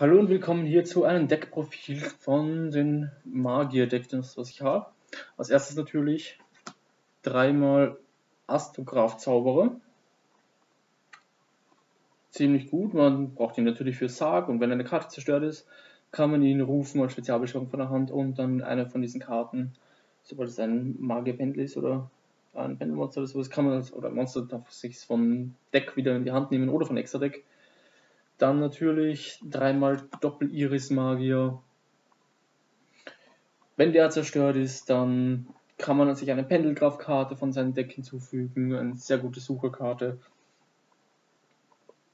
Hallo und willkommen hier zu einem Deckprofil von den Magier-Decks, was ich habe. Als erstes natürlich dreimal Astrograph Zauberer. Ziemlich gut, man braucht ihn natürlich für Sarg und wenn eine Karte zerstört ist, kann man ihn rufen als Spezialbeschwörung von der Hand und dann eine von diesen Karten, sobald es ein Magier-Pendel ist oder ein Pendelmonster oder sowas, kann man das, oder Monster darf sich vom Deck wieder in die Hand nehmen oder von extra Deck. Dann natürlich dreimal Doppel-Iris-Magier. Wenn der zerstört ist, dann kann man sich eine Pendelgraf-Karte von seinem Deck hinzufügen, eine sehr gute Sucherkarte.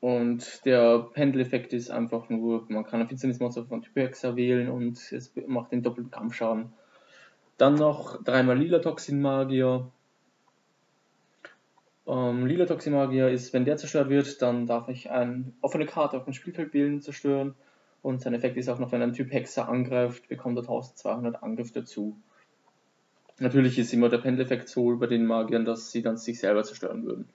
Und der Pendeleffekt ist einfach nur, man kann ein Finsternismonster von Typ Hexa wählen und es macht den doppelten Kampfschaden. Dann noch dreimal Lila Toxin Magier. Ähm, Lila Toximagier ist, wenn der zerstört wird, dann darf ich eine offene Karte auf dem Spielfeld wählen, zerstören. Und sein Effekt ist auch noch, wenn ein Typ Hexer angreift, bekommt er 1200 Angriff dazu. Natürlich ist immer der Pendeleffekt so bei den Magiern, dass sie dann sich selber zerstören würden.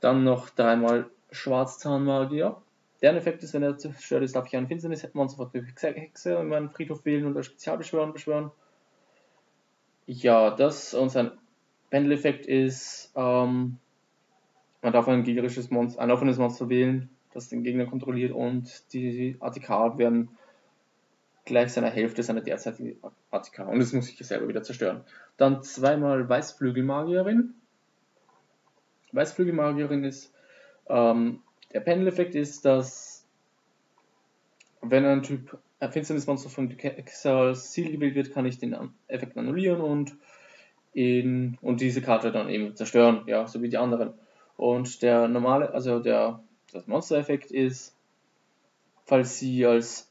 Dann noch dreimal Schwarzzahnmagier. Deren Effekt ist, wenn er zerstört ist, darf ich einen Finsternismonster von Hexe in meinen Friedhof wählen und als Spezialbeschwören beschwören. Ja, das und sein Pendeleffekt ist, ähm, man darf ein gegnerisches Monster, ein offenes Monster wählen, das den Gegner kontrolliert und die ATK werden gleich seiner Hälfte seiner derzeitigen ATK und das muss ich selber wieder zerstören. Dann zweimal Weißflügelmagierin. Weißflügelmagierin ist, ähm, der Pendeleffekt ist, dass wenn ein Typ ein Finsternismonster von Exile Ziel gewählt wird, kann ich den Effekt annullieren und in, und diese Karte dann eben zerstören, ja, so wie die anderen. Und der normale, also der Monster-Effekt ist, falls sie als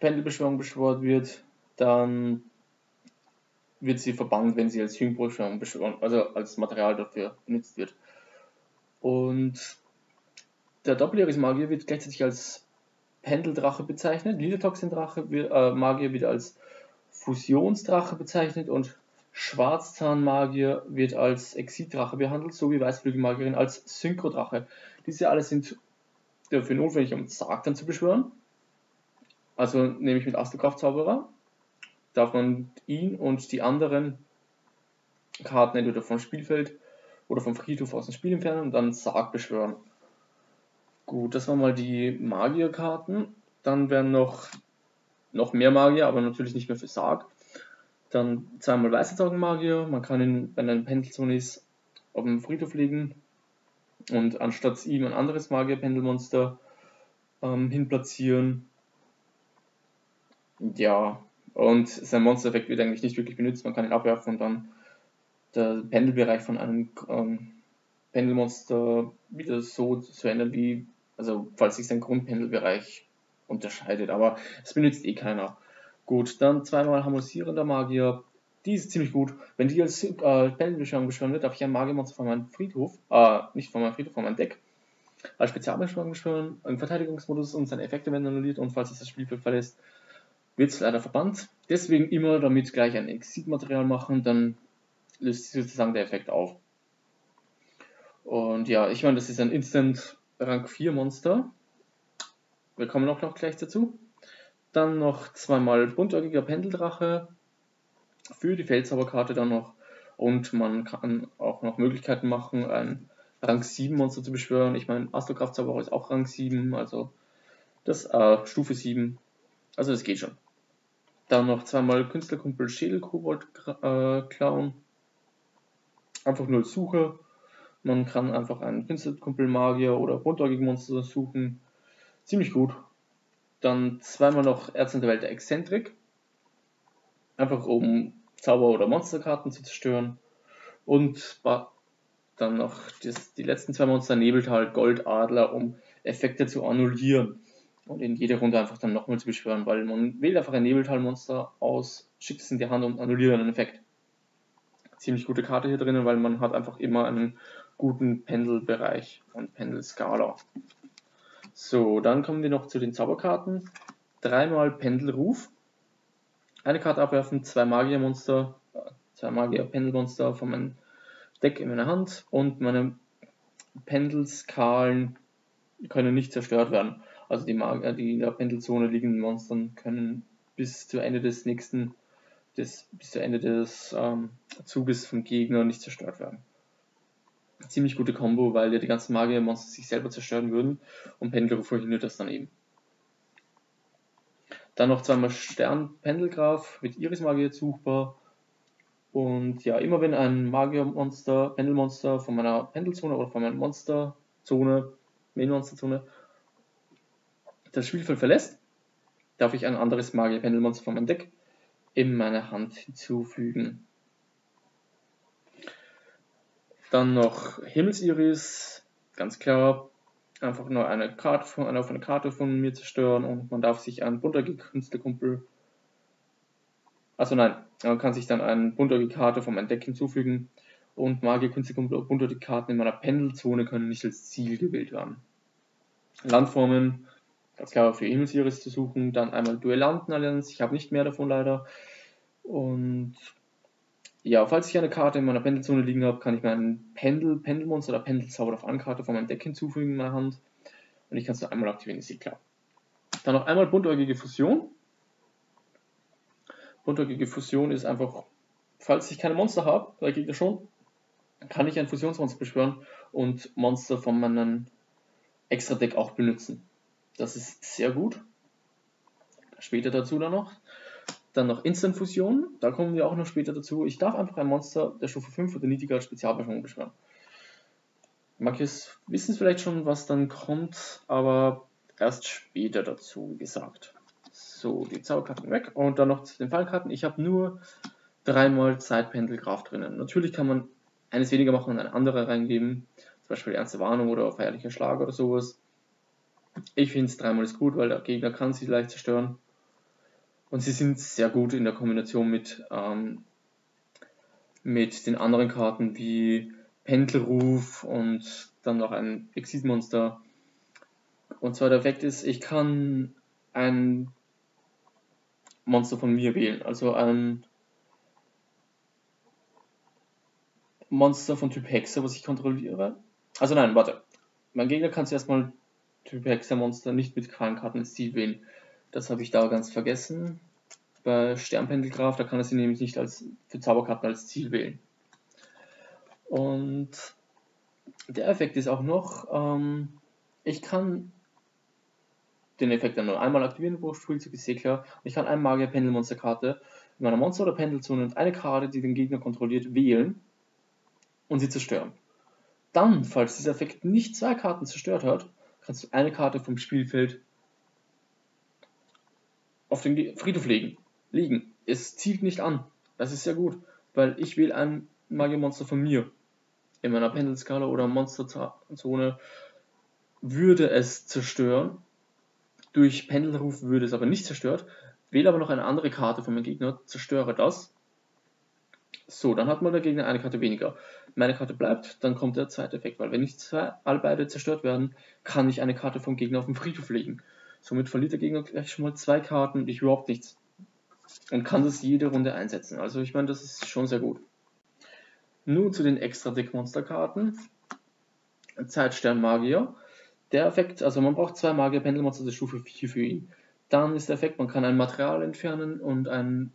Pendelbeschwörung beschworen wird, dann wird sie verbannt, wenn sie als Jüngbeschwörung beschworen, also als Material dafür benutzt wird. Und der Doppeliris-Magier wird gleichzeitig als Pendeldrache bezeichnet, Liedertoxin-Drache, äh, Magier wird als Fusionsdrache bezeichnet und Schwarzzahnmagier wird als Exildrache behandelt, sowie Weißflügelmagierin als Synchrodrache. Diese alle sind dafür notwendig, um Sarg dann zu beschwören. Also nehme ich mit Astrokraftzauberer, darf man ihn und die anderen Karten entweder vom Spielfeld oder vom Friedhof aus dem Spiel entfernen und dann Sarg beschwören. Gut, das waren mal die Magierkarten. Dann werden noch, noch mehr Magier, aber natürlich nicht mehr für Sarg. Dann zweimal weiße Taugenmagier. Man kann ihn, wenn er in Pendelzone ist, auf dem Friedhof legen und anstatt ihm ein anderes Magier-Pendelmonster ähm, hinplatzieren. Ja, und sein Monster-Effekt wird eigentlich nicht wirklich benutzt. Man kann ihn abwerfen und dann der Pendelbereich von einem ähm, Pendelmonster wieder so zu ändern, wie, also falls sich sein Grundpendelbereich unterscheidet. Aber es benutzt eh keiner. Gut, dann zweimal harmonisierender Magier. Die ist ziemlich gut. Wenn die als äh, beschwören wird, darf ich ein Magiermonster von meinem Friedhof, äh, nicht von meinem Friedhof, von meinem Deck, als Spezialbeschwörung beschwören, im Verteidigungsmodus und seine Effekte werden annulliert und falls es das Spielfeld verlässt, wird es leider verbannt. Deswegen immer damit gleich ein Exit-Material machen, dann löst sich sozusagen der Effekt auf. Und ja, ich meine, das ist ein Instant Rang 4 Monster. Wir kommen auch noch gleich dazu. Dann noch zweimal buntäugiger Pendeldrache für die Feldzauberkarte dann noch. Und man kann auch noch Möglichkeiten machen, ein Rang 7 Monster zu beschwören. Ich meine, Astrokraftzauberer ist auch Rang 7, also das äh, Stufe 7. Also das geht schon. Dann noch zweimal Künstlerkumpel Schädelkobold äh, klauen. Einfach nur Suche. Man kann einfach einen Künstlerkumpel Magier oder buntäugigen Monster suchen. Ziemlich gut. Dann zweimal noch Ärzte der Welt der Exzentrik. Einfach um Zauber- oder Monsterkarten zu zerstören. Und dann noch das, die letzten zwei Monster Nebeltal, Goldadler, um Effekte zu annullieren. Und in jeder Runde einfach dann nochmal zu beschwören, weil man wählt einfach ein Nebeltal-Monster aus, schickt es in die Hand und annulliert einen Effekt. Ziemlich gute Karte hier drinnen, weil man hat einfach immer einen guten Pendelbereich und Pendelskala. So, dann kommen wir noch zu den Zauberkarten. Dreimal Pendelruf. Eine Karte abwerfen, zwei Magiermonster, zwei Magier-Pendelmonster von meinem Deck in meiner Hand und meine Pendelskalen können nicht zerstört werden. Also die, Magier, die in der Pendelzone liegenden Monstern können bis zu Ende des nächsten, des, bis zu Ende des ähm, Zuges vom Gegner nicht zerstört werden. Ziemlich gute Combo, weil ja die ganzen Magier-Monster sich selber zerstören würden und Pendelruf verhindert das dann eben. Dann noch zweimal Stern Pendelgraf mit Iris Magier suchbar. Und ja, immer wenn ein Magier-Monster, Pendelmonster von meiner Pendelzone oder von meiner Monsterzone, Main-Monsterzone, das Spielfeld verlässt, darf ich ein anderes Magier-Pendelmonster von meinem Deck in meine Hand hinzufügen. Dann noch Himmelsiris, ganz klar, einfach nur eine Karte von, eine, eine Karte von mir zerstören und man darf sich einen Buntergi-Künstlerkumpel. Also nein, man kann sich dann einen Buntergi-Karte von meinem Deck hinzufügen und Magier, Künstlerkumpel und Buntergi-Karten in meiner Pendelzone können nicht als Ziel gewählt werden. Landformen, ganz klar für Himmelsiris zu suchen, dann einmal Duellantenallianz, ich habe nicht mehr davon leider. Und ja, falls ich eine Karte in meiner Pendelzone liegen habe, kann ich mir einen Pendel, Pendelmonster oder Pendelzauber auf Ankarte von meinem Deck hinzufügen in meiner Hand. Und ich kann es nur einmal aktivieren, ist eh klar. Dann noch einmal buntäugige Fusion. Buntäugige Fusion ist einfach, falls ich keine Monster habe, der Gegner schon, kann ich ein Fusionsmonster beschwören und Monster von meinem Extra-Deck auch benutzen. Das ist sehr gut. Später dazu dann noch. Dann noch Instant-Fusion, da kommen wir auch noch später dazu. Ich darf einfach ein Monster der Stufe 5 oder niedriger Spezialbeschwörung beschwören. Manche wissen es vielleicht schon, was dann kommt, aber erst später dazu, wie gesagt. So, die Zauberkarten weg und dann noch zu den Fallkarten. Ich habe nur dreimal Zeitpendelgraf drinnen. Natürlich kann man eines weniger machen und eine andere reingeben, zum Beispiel Ernste Warnung oder Feierlicher Schlag oder sowas. Ich finde es dreimal ist gut, weil der Gegner kann sie leicht zerstören. Und sie sind sehr gut in der Kombination mit, ähm, mit den anderen Karten wie Pendelruf und dann noch ein Exit-Monster. Und zwar der Effekt ist, ich kann ein Monster von mir wählen. Also ein Monster von Typ Hexe, was ich kontrolliere. Also nein, warte. Mein Gegner kann zuerst mal Typ Hexe-Monster nicht mit Quallenkarten ins Ziel wählen. Das habe ich da ganz vergessen. Bei Sternpendelgraf, da kann er sie nämlich nicht als, für Zauberkarten als Ziel wählen. Und der Effekt ist auch noch, ähm, ich kann den Effekt dann nur einmal aktivieren pro Spielzug, ist sehr klar. Und ich kann eine Magier Pendelmonster Karte in meiner Monster- oder Pendelzone und eine Karte, die den Gegner kontrolliert, wählen und sie zerstören. Dann, falls dieser Effekt nicht zwei Karten zerstört hat, kannst du eine Karte vom Spielfeld auf den Friedhof legen. liegen. Es zielt nicht an. Das ist sehr gut, weil ich wähle ein Magiermonster von mir. In meiner Pendelskala oder Monsterzone würde es zerstören. Durch Pendelruf würde es aber nicht zerstört. Wähle aber noch eine andere Karte von meinem Gegner, zerstöre das. So, dann hat mal der Gegner eine Karte weniger. Meine Karte bleibt, dann kommt der zweite Effekt, weil wenn nicht zwei, alle beide zerstört werden, kann ich eine Karte vom Gegner auf den Friedhof legen. Somit verliert der Gegner gleich schon mal zwei Karten und ich überhaupt nichts. Und kann das jede Runde einsetzen. Also ich meine, das ist schon sehr gut. Nun zu den extra Deck-Monster-Karten. Zeitstern Magier. Der Effekt, also man braucht zwei Magier-Pendelmonster der Stufe 4 für ihn. Dann ist der Effekt, man kann ein Material entfernen und ein,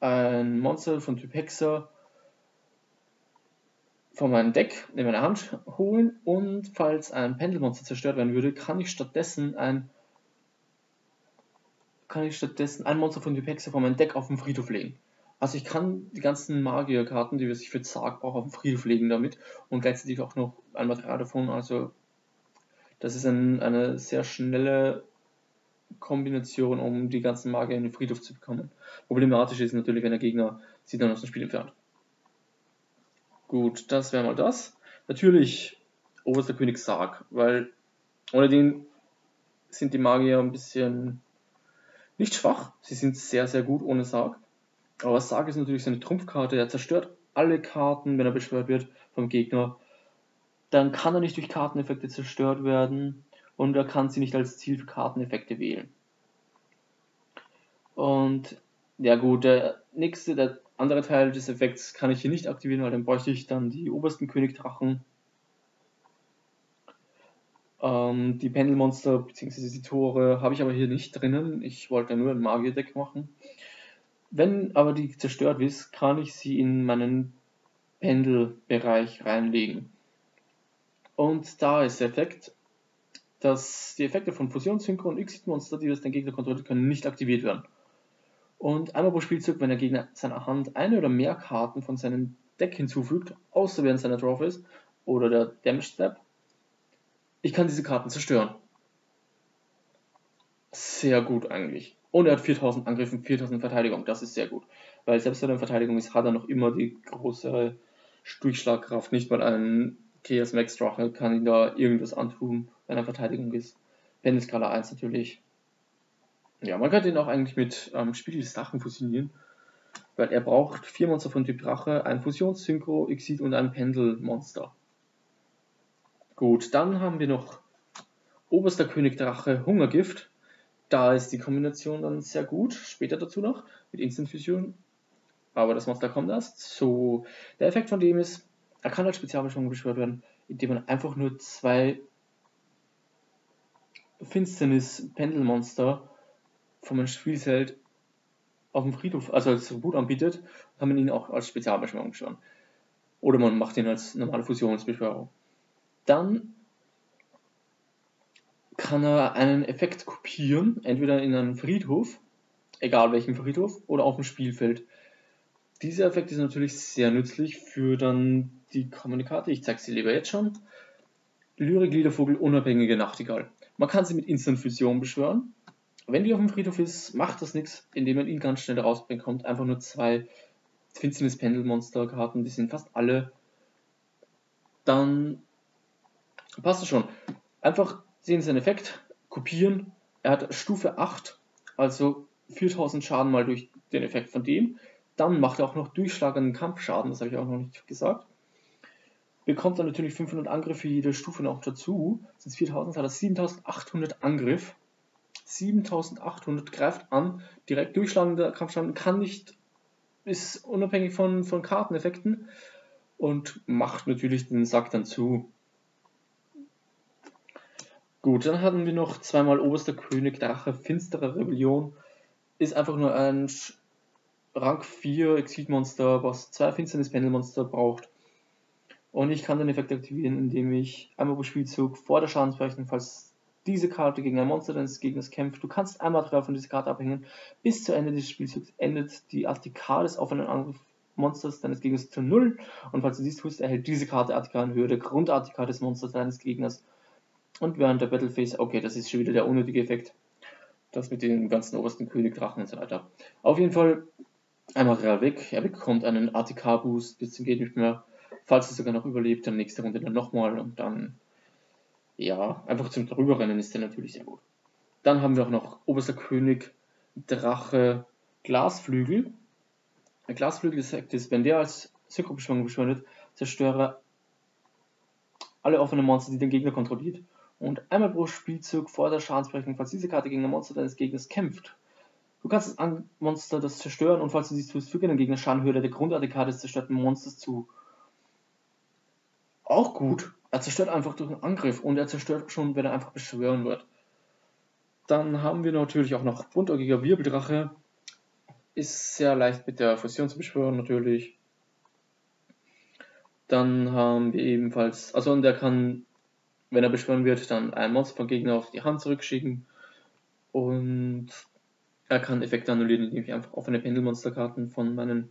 ein Monster von Typ Hexer von meinem Deck in meine Hand holen und falls ein Pendelmonster zerstört werden würde, kann ich stattdessen ein kann ich stattdessen ein Monster von Typexa von meinem Deck auf den Friedhof legen. Also ich kann die ganzen Magierkarten, die ich für Zarg brauche, auf den Friedhof legen damit und gleichzeitig auch noch ein Material davon. Also das ist ein, eine sehr schnelle Kombination, um die ganzen Magier in den Friedhof zu bekommen. Problematisch ist natürlich, wenn der Gegner sie dann aus dem Spiel entfernt. Gut, das wäre mal das. Natürlich oberster König Sarg, weil ohne den sind die Magier ein bisschen nicht schwach. Sie sind sehr, sehr gut ohne Sarg. Aber Sarg ist natürlich seine Trumpfkarte. Er zerstört alle Karten, wenn er beschwört wird vom Gegner. Dann kann er nicht durch Karteneffekte zerstört werden und er kann sie nicht als Ziel für Karteneffekte wählen. Und ja gut, der nächste, der andere Teil des Effekts kann ich hier nicht aktivieren, weil dann bräuchte ich dann die obersten Königdrachen. Ähm, die Pendelmonster bzw. die Tore habe ich aber hier nicht drinnen. Ich wollte nur ein Magier-Deck machen. Wenn aber die zerstört ist, kann ich sie in meinen Pendelbereich reinlegen. Und da ist der Effekt, dass die Effekte von Fusionssynchro und Exit-Monster, die das den Gegner kontrolliert, können nicht aktiviert werden. Und einmal pro Spielzug, wenn der Gegner seiner Hand eine oder mehr Karten von seinem Deck hinzufügt, außer während seiner Draw ist oder der Damage Step, ich kann diese Karten zerstören. Sehr gut eigentlich. Und er hat 4000 Angriff und 4000 Verteidigung. Das ist sehr gut. Weil selbst wenn er in Verteidigung ist, hat er noch immer die größere Durchschlagkraft. Nicht mal ein Chaos Max Drache kann ihn da irgendwas antun, wenn er Verteidigung ist. Pendelskala 1 natürlich. Ja, man könnte ihn auch eigentlich mit ähm, Spiegel des Drachen fusionieren. Weil er braucht vier Monster von Typ Drache, ein Fusionssynchro, Exit und ein Pendelmonster. Gut, dann haben wir noch Oberster König Drache Hungergift. Da ist die Kombination dann sehr gut. Später dazu noch mit Instant Fusion. Aber das Monster kommt erst. So, der Effekt von dem ist, er kann als Spezialbeschwörung beschwört werden, indem man einfach nur zwei Finsternis-Pendelmonster von einem Spielfeld auf dem Friedhof, also als Tribut anbietet, kann man ihn auch als Spezialbeschwörung beschwören. Oder man macht ihn als normale Fusionsbeschwörung. Dann kann er einen Effekt kopieren, entweder in einen Friedhof, egal welchen Friedhof, oder auf dem Spielfeld. Dieser Effekt ist natürlich sehr nützlich für dann die Kommunikate. Ich zeige sie lieber jetzt schon. Lyrik, Liedervogel, unabhängige Nachtigall. Man kann sie mit Instant Fusion beschwören. Wenn die auf dem Friedhof ist, macht das nichts, indem man ihn ganz schnell rausbekommt. Einfach nur zwei Finsternis-Pendelmonster-Karten, die sind fast alle. Dann Passt das schon. Einfach sehen Sie den Effekt, kopieren. Er hat Stufe 8, also 4000 Schaden mal durch den Effekt von dem. Dann macht er auch noch durchschlagenden Kampfschaden, das habe ich auch noch nicht gesagt. Bekommt dann natürlich 500 Angriff für jede Stufe noch dazu. Das sind 4000, hat er 7800 Angriff. 7800 greift an, direkt durchschlagender Kampfschaden, kann nicht, ist unabhängig von, von Karteneffekten und macht natürlich den Sack dann zu. Gut, dann hatten wir noch zweimal Oberster König, Drache, Finstere Rebellion. Ist einfach nur ein Rang 4 Exilmonster, was zwei Finsternis-Pendelmonster braucht. Und ich kann den Effekt aktivieren, indem ich einmal pro Spielzug vor der Schadensberechnung, falls diese Karte gegen ein Monster deines Gegners kämpft, du kannst einmal Treffer von dieser Karte abhängen. Bis zu Ende des Spielzugs endet die Artikades auf einen Angriff Monsters deines Gegners zu 0. Und falls du dies tust, erhält diese Karte Artikal in Höhe der Grundartikal des Monsters deines Gegners und während der Battleface, okay, das ist schon wieder der unnötige Effekt. Das mit den ganzen obersten König, Drachen und so weiter. Auf jeden Fall einmal real weg. Er bekommt einen ATK-Boost, bis zum geht nicht mehr. Falls er sogar noch überlebt, dann nächste Runde dann nochmal und dann, ja, einfach zum Drüberrennen ist der natürlich sehr gut. Dann haben wir auch noch Oberster König, Drache, Glasflügel. Ein Glasflügel ist, wenn der als Synchrobeschwörung beschwört, zerstöre alle offenen Monster, die den Gegner kontrolliert und einmal pro Spielzug vor der Schadensberechnung, falls diese Karte gegen ein Monster deines Gegners kämpft. Du kannst das Monster das zerstören und falls du dies tust, füge den Gegner Schadenhöhe der Grundartikarte des zerstörten Monsters zu. Auch gut. Er zerstört einfach durch einen Angriff und er zerstört schon, wenn er einfach beschwören wird. Dann haben wir natürlich auch noch buntäugiger Wirbeldrache. Ist sehr leicht mit der Fusion zu beschwören natürlich. Dann haben wir ebenfalls, also und der kann wenn er beschworen wird, dann ein Monster vom Gegner auf die Hand zurückschicken. Und er kann Effekte annullieren, indem ich einfach offene Pendelmonsterkarten von meinem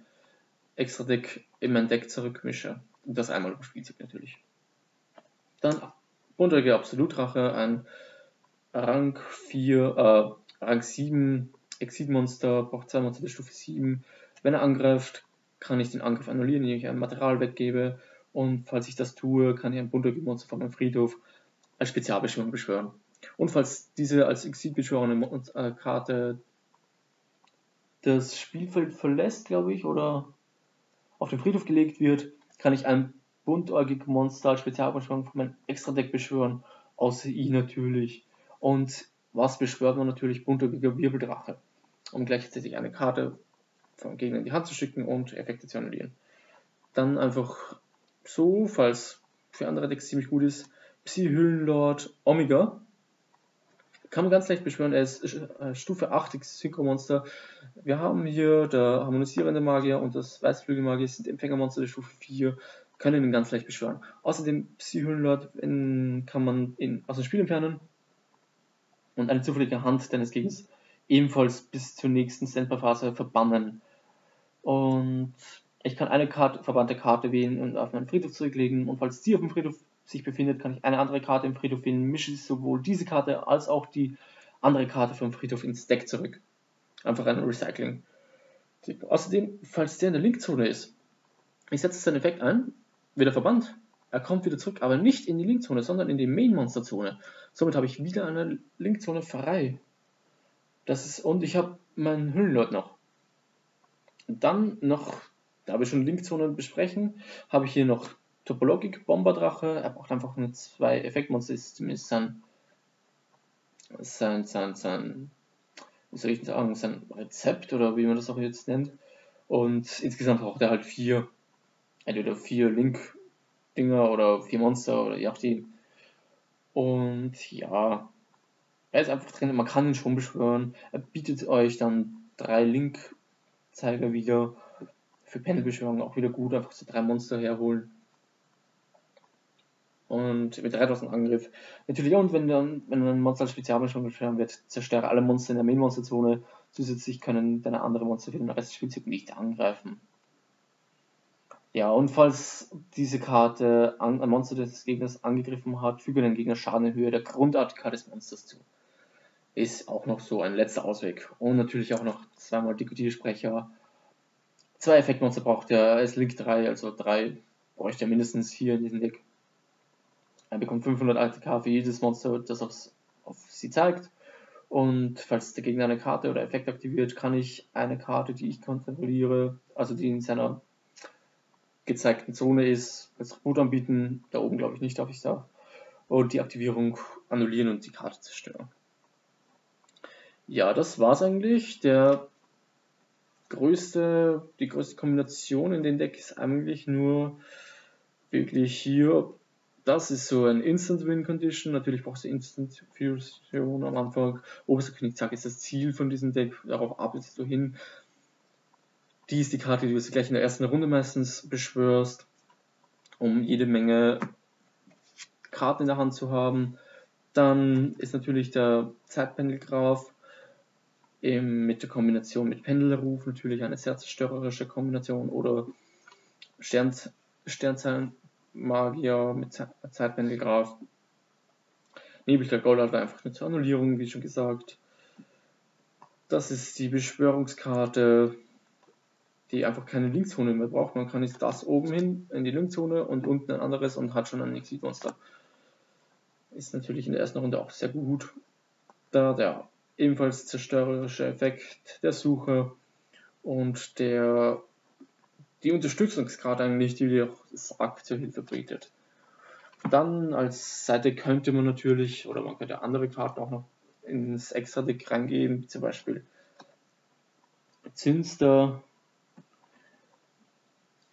Extra-Deck in mein Deck zurückmische. Und das einmal im Spielzug natürlich. Dann buntere Absolutrache, ein Rang 4, äh, Rang 7 Exit-Monster, braucht zwei Monster der Stufe 7. Wenn er angreift, kann ich den Angriff annullieren, indem ich ein Material weggebe und falls ich das tue, kann ich ein bunter Monster von meinem Friedhof als Spezialbeschwörung beschwören. Und falls diese als Exilbeschwörende äh, Karte das Spielfeld verlässt, glaube ich, oder auf den Friedhof gelegt wird, kann ich ein buntäugig Monster als Spezialbeschwörung von meinem Extra-Deck beschwören, außer ihn natürlich. Und was beschwört man natürlich? Buntäugiger Wirbeldrache, um gleichzeitig eine Karte vom Gegner in die Hand zu schicken und Effekte zu annullieren. Dann einfach so, falls für andere Decks ziemlich gut ist, Psy-Hüllenlord Omega. Kann man ganz leicht beschwören, er ist äh, Stufe 8 Synchro-Monster. Wir haben hier der harmonisierende Magier und das Weißflügelmagier sind Empfängermonster der Stufe 4, können ihn ganz leicht beschwören. Außerdem Psy-Hüllenlord kann man ihn aus dem Spiel entfernen und eine zufällige Hand deines Gegners ebenfalls bis zur nächsten Standby-Phase verbannen. Und ich kann eine Karte, verbannte Karte wählen und auf meinen Friedhof zurücklegen. Und falls die auf dem Friedhof sich befindet, kann ich eine andere Karte im Friedhof wählen, mische sowohl diese Karte als auch die andere Karte vom Friedhof ins Deck zurück. Einfach ein Recycling. Außerdem, falls der in der Linkzone ist, ich setze seinen Effekt ein, wieder verbannt, er kommt wieder zurück, aber nicht in die Linkzone, sondern in die Main-Monster-Zone. Somit habe ich wieder eine Linkzone frei. Das ist, und ich habe meinen Hüllenlord noch. Dann noch, da wir schon Linkzonen besprechen, habe ich hier noch Topologik Bomberdrache. Er braucht einfach nur zwei Effektmonster, ist zumindest sein, sein, sein, sein, wie soll ich sagen, sein Rezept oder wie man das auch jetzt nennt. Und insgesamt braucht er halt vier, entweder vier Link-Dinger oder vier Monster oder je nachdem. Und ja, er ist einfach drin, man kann ihn schon beschwören. Er bietet euch dann drei Link-Zeiger wieder. Für Pendelbeschwörung auch wieder gut, einfach so drei Monster herholen. Und mit 3000 Angriff. Natürlich, und wenn dann, wenn ein Monster als Spezialbeschwörung beschwören wird, zerstöre alle Monster in der Main-Monster-Zone. Zusätzlich können deine anderen Monster für den Rest des Spielzugs nicht angreifen. Ja, und falls diese Karte ein Monster des Gegners angegriffen hat, füge den Gegner Schaden in Höhe der Grundartigkeit des Monsters zu ist auch noch so ein letzter Ausweg. Und natürlich auch noch zweimal Dikotier-Sprecher. Zwei Effektmonster braucht er, es liegt drei, also drei bräuchte er mindestens hier in diesem Deck. Er bekommt 500 ATK für jedes Monster, das aufs, auf sie zeigt. Und falls der Gegner eine Karte oder Effekt aktiviert, kann ich eine Karte, die ich kontrolliere, also die in seiner gezeigten Zone ist, als Tribut anbieten. Da oben glaube ich nicht, darf ich da. Und die Aktivierung annullieren und die Karte zerstören. Ja, das war's eigentlich. Der größte, die größte Kombination in dem Deck ist eigentlich nur wirklich hier. Das ist so ein Instant Win Condition. Natürlich brauchst du Instant Fusion am Anfang. Oberster Königstag ist das Ziel von diesem Deck. Darauf arbeitest du hin. Die ist die Karte, die du gleich in der ersten Runde meistens beschwörst, um jede Menge Karten in der Hand zu haben. Dann ist natürlich der Zeitpendelgraf mit der Kombination mit Pendelruf natürlich eine sehr zerstörerische Kombination oder Stern, Sternzeilenmagier mit Zeitpendelgraf. Nebel der Gold war einfach eine zur Annullierung, wie schon gesagt. Das ist die Beschwörungskarte, die einfach keine Linkzone mehr braucht. Man kann jetzt das oben hin in die Linkzone und unten ein anderes und hat schon ein Exilmonster. Ist natürlich in der ersten Runde auch sehr gut, da der ebenfalls zerstörerischer Effekt der Suche und der die Unterstützungsgrad eigentlich, die dir auch sagt, zur Hilfe bietet. Dann als Seite könnte man natürlich, oder man könnte andere Karten auch noch ins Extra-Deck reingeben, zum Beispiel Zinster.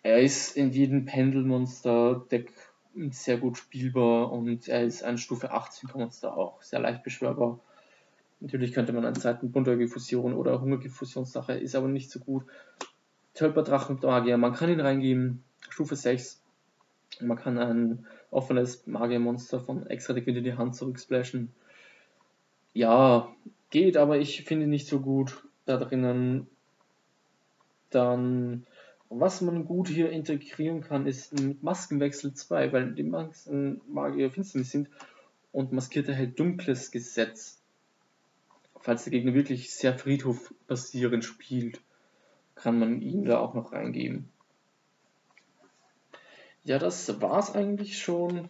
Er ist in jedem Pendelmonster-Deck sehr gut spielbar und er ist ein Stufe 18 Monster auch sehr leicht beschwörbar. Natürlich könnte man an Zeiten Buntergefusion oder Hungergefusionssache, ist aber nicht so gut. Tölperdrachen man kann ihn reingeben, Stufe 6. Man kann ein offenes Magiermonster von extra dick wieder die Hand zurücksplashen. Ja, geht, aber ich finde nicht so gut da drinnen. Dann, was man gut hier integrieren kann, ist mit Maskenwechsel 2, weil die Masken Magier finsternis sind und maskierte hält dunkles Gesetz falls der Gegner wirklich sehr Friedhof basierend spielt, kann man ihn da auch noch reingeben. Ja, das war's eigentlich schon.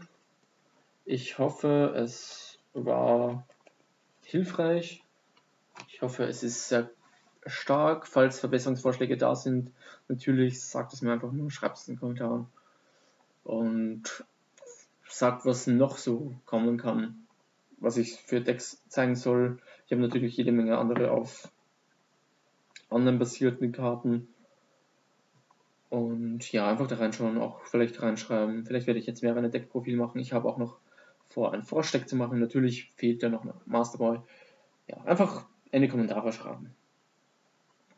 Ich hoffe, es war hilfreich. Ich hoffe, es ist sehr stark. Falls Verbesserungsvorschläge da sind, natürlich sagt es mir einfach nur, schreibt es in den Kommentaren. Und sagt, was noch so kommen kann, was ich für Decks zeigen soll. Ich habe natürlich jede Menge andere auf anderen basierten Karten. Und ja, einfach da reinschauen, auch vielleicht reinschreiben. Vielleicht werde ich jetzt mehr ein Deckprofil machen. Ich habe auch noch vor, einen Vorsteck zu machen. Natürlich fehlt da noch ein Masterboy. Ja, einfach in die Kommentare schreiben.